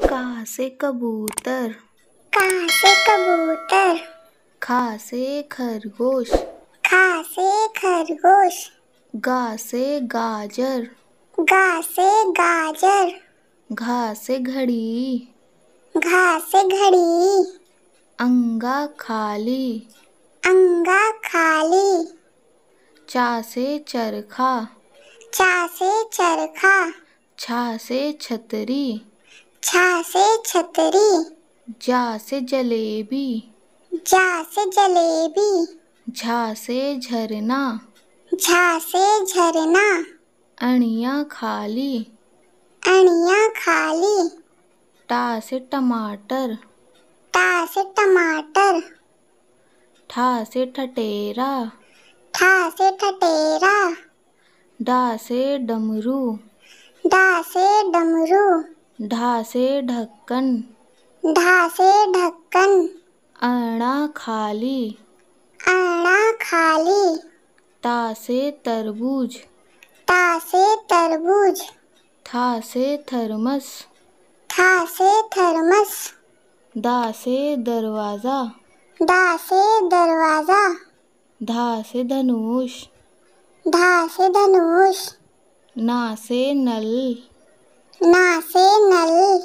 का से कबूतर। का से कबूतर। खा से खरगोश। खा से खरगोश। गा से गाजर। गा से गाजर। घा से घड़ी। घा से घड़ी। अंगा खाली। अंगा खाली। चा से चरखा। चा से चरखा। छा से छतरी। छा से छतरी। जा से जलेबी। जा से जलेबी। झा से झरना। झा से झरना। अणिया खाली। अणिया खाली। टा से टमाटर। टा से टमाटर। ठा से ठटेरा। ठा से ठटेरा। डा से डमरू। डा से डमरू। ढा से ढक्कन। ढा से ढक्कन। अणा खाली। आना खाली। ता से तरबूज। ता से तरबूज। था से थर्मस। था से थर्मस। दा से दरवाज़ा। दा से दरवाज़ा। धा से धनुष। धा से धनुष। ना से नल। ना से नल।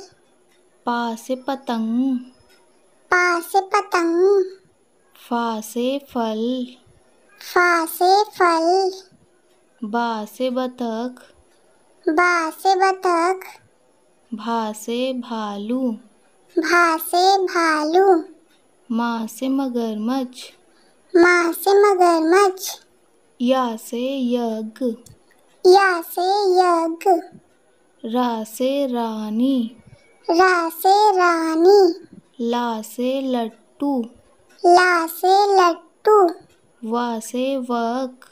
पा से पतंग। पा से पतंग। फा से फल। फा से फल। बा से बतख। बा से बतख। भा से भालू। भा से भालू। माँ से मगरमच्छ। माँ से मगरमच्छ। या से यज्ञ। या से यज्ञ। रा से रानी। रा से रानी। ला से लट्टू। ला से लट्टू। वा से वक।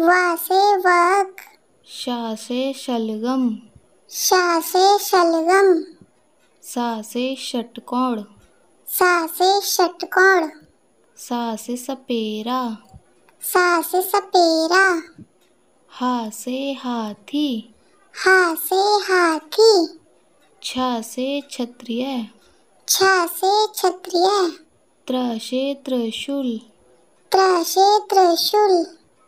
वा से वक। शा से शलगम। शा से शलगम। सा से षटकोण। सा से षटकोण। सा से सपेरा। सा से सपेरा। हा से हाथी। हा से हाथी छा से क्षत्रिय। छा से क्षत्रिय। त्र से त्रिशूल। त्र से त्रिशूल।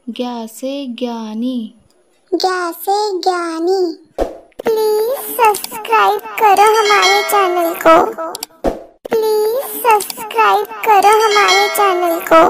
ज्ञा से ज्ञानी। ज्ञा से ज्ञानी। प्लीज़ सब्सक्राइब करो हमारे चैनल को। प्लीज़ सब्सक्राइब करो हमारे चैनल को।